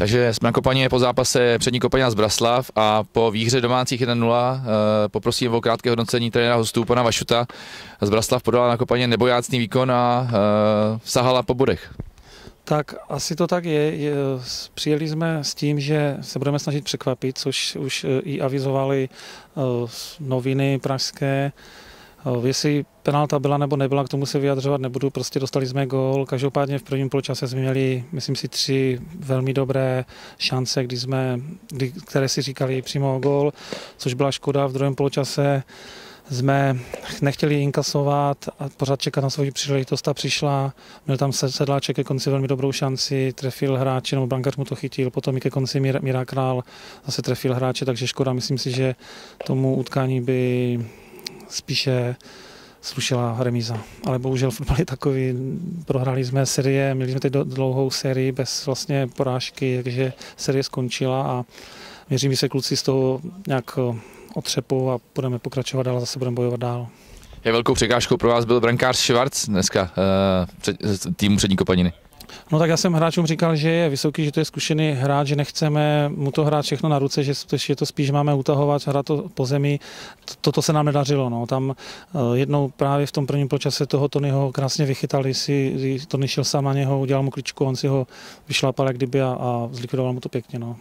Takže jsme na kopaně po zápase přední kopaně z Braslav a po výhře domácích 1-0 eh, poprosím o krátké hodnocení trenéra hostů pana Vašuta. Z Braslav podala na kopaně nebojácný výkon a uh, sahala po bodech. Tak asi to tak je. je. Přijeli jsme s tím, že se budeme snažit překvapit, což už eh, i avizovali noviny pražské. Jestli penalta byla nebo nebyla, k tomu se vyjadřovat nebudu, prostě dostali jsme gól. Každopádně v prvním poločase jsme měli, myslím si, tři velmi dobré šance, kdy jsme, kdy, které si říkali přímo gól, což byla škoda. V druhém poločase jsme nechtěli inkasovat a pořád čekat na svoji příležitost a přišla. Měl tam sedláček ke konci velmi dobrou šanci, trefil hráče, nebo brankář mu to chytil, potom i ke konci Míra Král zase trefil hráče, takže škoda. Myslím si, že tomu utkání by spíše slušela remíza. Ale bohužel fotbal je takový, prohráli jsme série, měli jsme teď dlouhou sérii bez vlastně porážky, takže série skončila a věřím, že se kluci z toho nějak otřepou a budeme pokračovat dál a zase budeme bojovat dál. Je velkou překážkou pro vás byl brankář Schwarz dneska uh, před, týmu přední kopaniny. No tak já jsem hráčům říkal, že je vysoký, že to je zkušený hráč, že nechceme mu to hrát všechno na ruce, že je to spíš máme utahovat, hrát to po zemi. Toto se nám nedařilo. No. Tam eh, jednou právě v tom prvním počase toho Tonyho krásně vychytali si, Tony šel sám na něho, udělal mu kličku, on si ho vyšlapal jak kdyby a, a zlikvidoval mu to pěkně. No.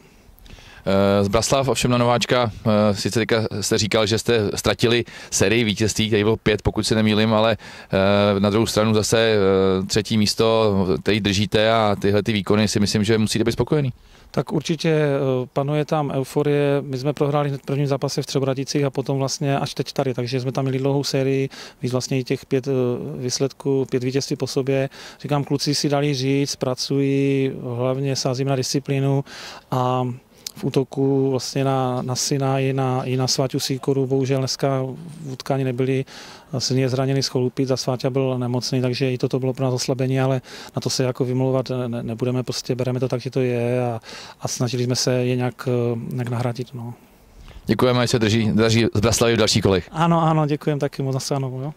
Z Braslav ovšem na nováčka, eh, sice teďka jste říkal, že jste ztratili sérii vítězství, tady bylo pět, pokud se nemýlím, ale eh, na druhou stranu zase eh, třetí místo, tady držíte a tyhle ty výkony si myslím, že musíte být spokojený. Tak určitě panuje tam euforie. My jsme prohráli hned prvním zápase v Třebradicích a potom vlastně až teď tady, takže jsme tam měli dlouhou sérii, víc vlastně i těch pět výsledků, pět vítězství po sobě. Říkám, kluci si dali říct, pracují, hlavně sázím na disciplínu a v útoku vlastně na, na syna i na, i na Sváťu Sýkoru. Bohužel dneska v utkání nebyli, syn je zraněný z cholupit a Sváťa byl nemocný, takže i toto bylo pro nás oslabení, ale na to se jako vymlouvat ne, nebudeme, prostě bereme to tak, že to je a, a snažili jsme se je nějak, nějak nahradit. No. Děkujeme, že se drží, drží z v dalších kolech. Ano, ano, děkujeme taky moc za jo.